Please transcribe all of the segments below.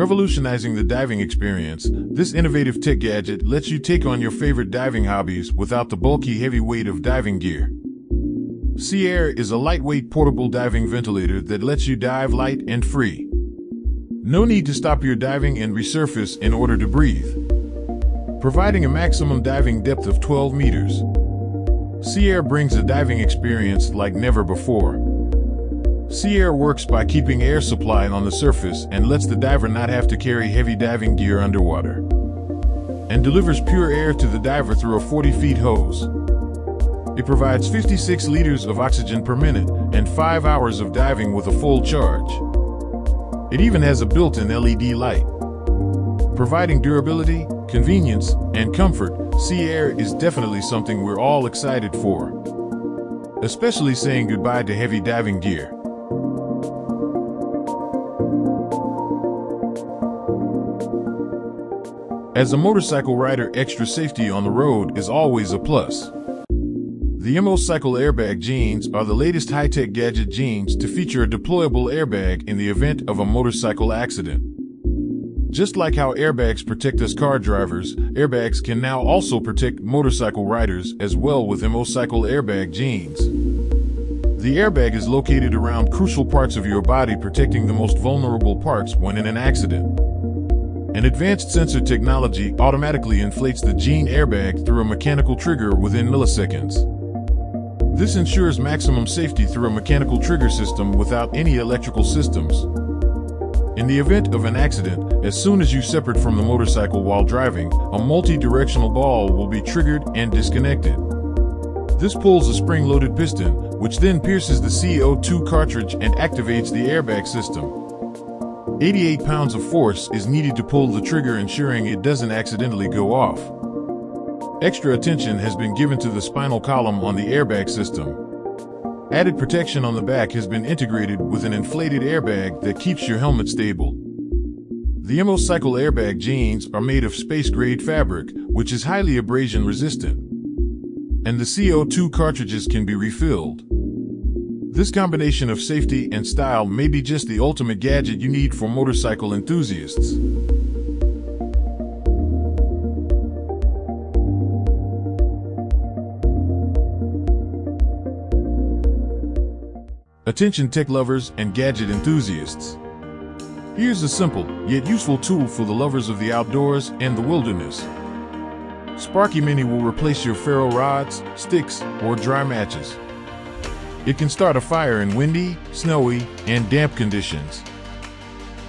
Revolutionizing the diving experience, this innovative tech gadget lets you take on your favorite diving hobbies without the bulky heavy weight of diving gear. SeaAir is a lightweight portable diving ventilator that lets you dive light and free. No need to stop your diving and resurface in order to breathe. Providing a maximum diving depth of 12 meters. SeaAir brings a diving experience like never before. SeaAir works by keeping air supply on the surface and lets the diver not have to carry heavy diving gear underwater. And delivers pure air to the diver through a 40 feet hose. It provides 56 liters of oxygen per minute and 5 hours of diving with a full charge. It even has a built-in LED light. Providing durability, convenience, and comfort, Sea Air is definitely something we're all excited for. Especially saying goodbye to heavy diving gear. As a motorcycle rider, extra safety on the road is always a plus. The Cycle Airbag jeans are the latest high-tech gadget jeans to feature a deployable airbag in the event of a motorcycle accident. Just like how airbags protect us car drivers, airbags can now also protect motorcycle riders as well with Cycle Airbag jeans. The airbag is located around crucial parts of your body protecting the most vulnerable parts when in an accident. An advanced sensor technology automatically inflates the jean airbag through a mechanical trigger within milliseconds. This ensures maximum safety through a mechanical trigger system without any electrical systems. In the event of an accident, as soon as you separate from the motorcycle while driving, a multi-directional ball will be triggered and disconnected. This pulls a spring-loaded piston, which then pierces the CO2 cartridge and activates the airbag system. 88 pounds of force is needed to pull the trigger ensuring it doesn't accidentally go off. Extra attention has been given to the spinal column on the airbag system. Added protection on the back has been integrated with an inflated airbag that keeps your helmet stable. The Cycle airbag jeans are made of space-grade fabric, which is highly abrasion resistant. And the CO2 cartridges can be refilled. This combination of safety and style may be just the ultimate gadget you need for motorcycle enthusiasts. Attention tech lovers and gadget enthusiasts. Here's a simple, yet useful tool for the lovers of the outdoors and the wilderness. Sparky Mini will replace your ferro rods, sticks, or dry matches. It can start a fire in windy, snowy, and damp conditions.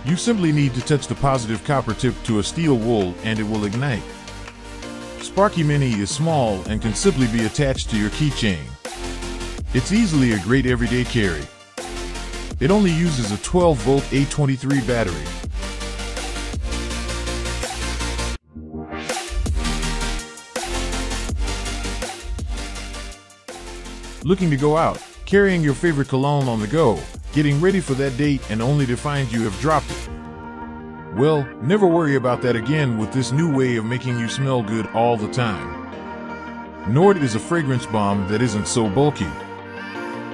You simply need to touch the positive copper tip to a steel wool and it will ignite. Sparky Mini is small and can simply be attached to your keychain. It's easily a great everyday carry. It only uses a 12-volt A23 battery. Looking to go out? Carrying your favorite cologne on the go, getting ready for that date and only to find you have dropped it. Well, never worry about that again with this new way of making you smell good all the time. Nord is a fragrance bomb that isn't so bulky.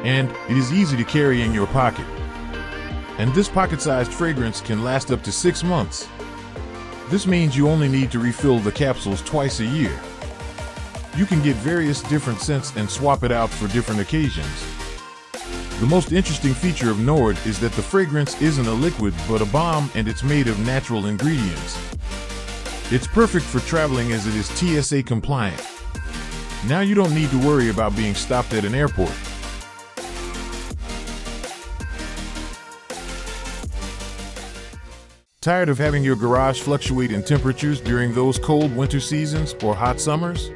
And it is easy to carry in your pocket. And this pocket-sized fragrance can last up to six months. This means you only need to refill the capsules twice a year. You can get various different scents and swap it out for different occasions. The most interesting feature of Nord is that the fragrance isn't a liquid but a bomb and it's made of natural ingredients. It's perfect for traveling as it is TSA compliant. Now you don't need to worry about being stopped at an airport. Tired of having your garage fluctuate in temperatures during those cold winter seasons or hot summers?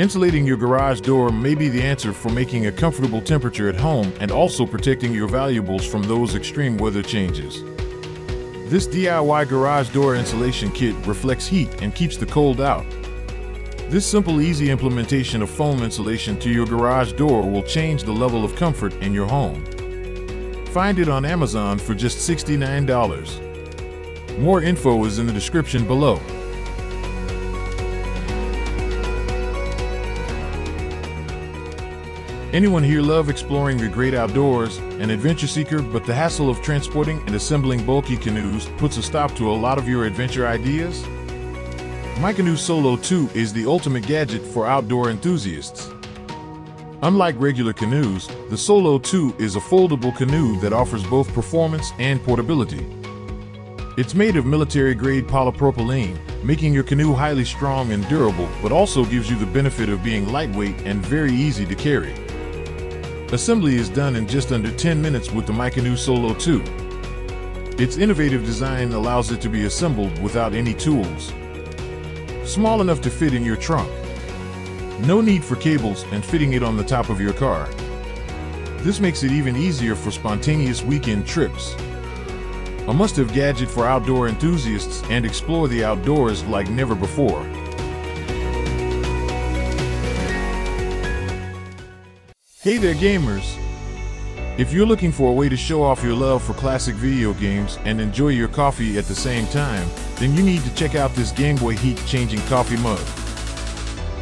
Insulating your garage door may be the answer for making a comfortable temperature at home and also protecting your valuables from those extreme weather changes. This DIY garage door insulation kit reflects heat and keeps the cold out. This simple, easy implementation of foam insulation to your garage door will change the level of comfort in your home. Find it on Amazon for just $69. More info is in the description below. Anyone here love exploring the great outdoors, an adventure seeker, but the hassle of transporting and assembling bulky canoes puts a stop to a lot of your adventure ideas? MyCanoe Solo 2 is the ultimate gadget for outdoor enthusiasts. Unlike regular canoes, the Solo 2 is a foldable canoe that offers both performance and portability. It's made of military-grade polypropylene, making your canoe highly strong and durable, but also gives you the benefit of being lightweight and very easy to carry. Assembly is done in just under 10 minutes with the MyCanoe Solo 2. Its innovative design allows it to be assembled without any tools. Small enough to fit in your trunk. No need for cables and fitting it on the top of your car. This makes it even easier for spontaneous weekend trips. A must-have gadget for outdoor enthusiasts and explore the outdoors like never before. Hey there gamers! If you're looking for a way to show off your love for classic video games and enjoy your coffee at the same time, then you need to check out this Game Boy heat-changing coffee mug.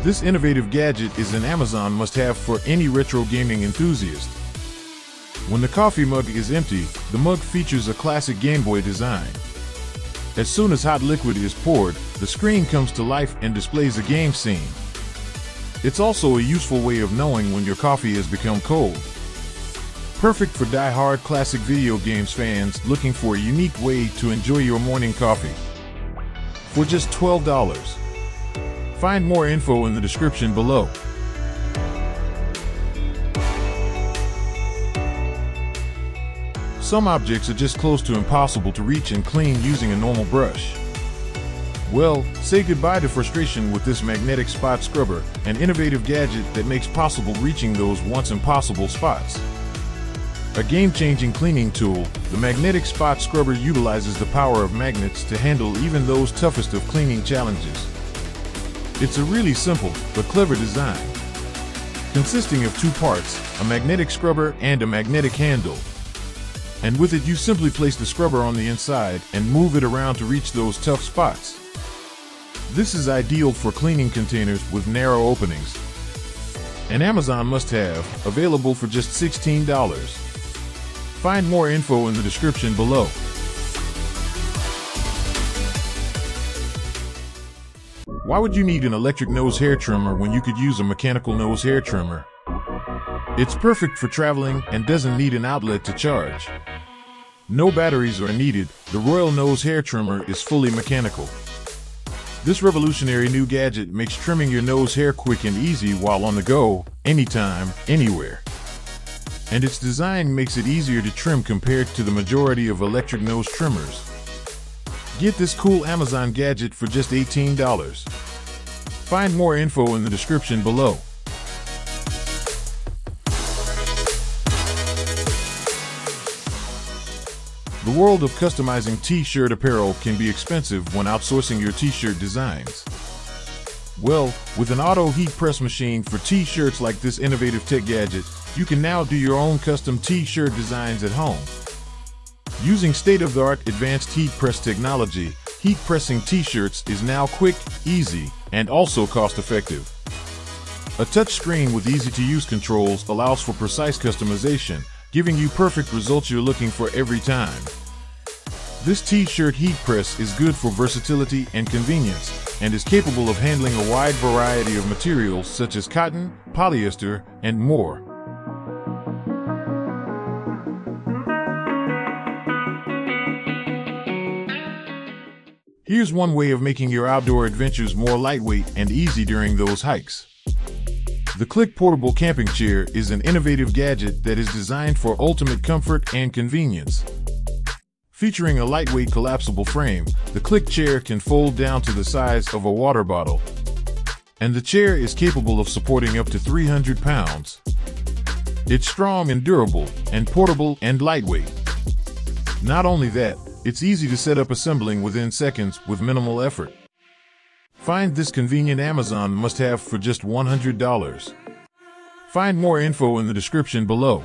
This innovative gadget is an Amazon must-have for any retro gaming enthusiast. When the coffee mug is empty, the mug features a classic Game Boy design. As soon as hot liquid is poured, the screen comes to life and displays a game scene. It's also a useful way of knowing when your coffee has become cold. Perfect for die-hard classic video games fans looking for a unique way to enjoy your morning coffee. For just $12. Find more info in the description below. Some objects are just close to impossible to reach and clean using a normal brush. Well, say goodbye to frustration with this magnetic spot scrubber, an innovative gadget that makes possible reaching those once impossible spots. A game-changing cleaning tool, the magnetic spot scrubber utilizes the power of magnets to handle even those toughest of cleaning challenges. It's a really simple but clever design. Consisting of two parts, a magnetic scrubber and a magnetic handle. And with it you simply place the scrubber on the inside and move it around to reach those tough spots. This is ideal for cleaning containers with narrow openings. An Amazon must-have, available for just $16. Find more info in the description below. Why would you need an electric nose hair trimmer when you could use a mechanical nose hair trimmer? It's perfect for traveling and doesn't need an outlet to charge. No batteries are needed, the Royal Nose Hair Trimmer is fully mechanical. This revolutionary new gadget makes trimming your nose hair quick and easy while on the go, anytime, anywhere. And its design makes it easier to trim compared to the majority of electric nose trimmers. Get this cool Amazon gadget for just $18. Find more info in the description below. The world of customizing t-shirt apparel can be expensive when outsourcing your t-shirt designs. Well, with an auto heat press machine for t-shirts like this innovative tech gadget, you can now do your own custom t-shirt designs at home. Using state-of-the-art advanced heat press technology, heat pressing t-shirts is now quick, easy, and also cost-effective. A touchscreen with easy-to-use controls allows for precise customization, giving you perfect results you're looking for every time. This t-shirt heat press is good for versatility and convenience, and is capable of handling a wide variety of materials such as cotton, polyester, and more. Here's one way of making your outdoor adventures more lightweight and easy during those hikes. The Cliq Portable Camping Chair is an innovative gadget that is designed for ultimate comfort and convenience. Featuring a lightweight collapsible frame, the Cliq chair can fold down to the size of a water bottle. And the chair is capable of supporting up to 300 pounds. It's strong and durable, and portable and lightweight. Not only that, it's easy to set up assembling within seconds with minimal effort. Find this convenient Amazon must-have for just $100. Find more info in the description below.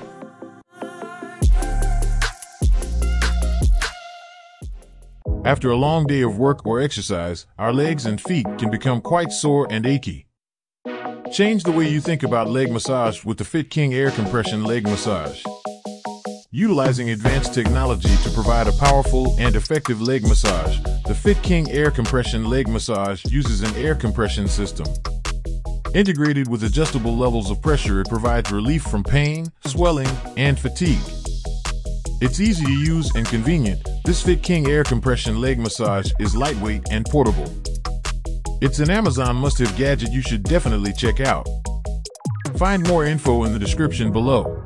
After a long day of work or exercise, our legs and feet can become quite sore and achy. Change the way you think about leg massage with the Fit King Air Compression Leg Massage. Utilizing advanced technology to provide a powerful and effective leg massage, the Fit King Air Compression Leg Massage uses an air compression system. Integrated with adjustable levels of pressure, it provides relief from pain, swelling, and fatigue. It's easy to use and convenient. This Fit King Air Compression Leg Massage is lightweight and portable. It's an Amazon must have gadget you should definitely check out. Find more info in the description below.